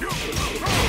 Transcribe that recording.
Yeah.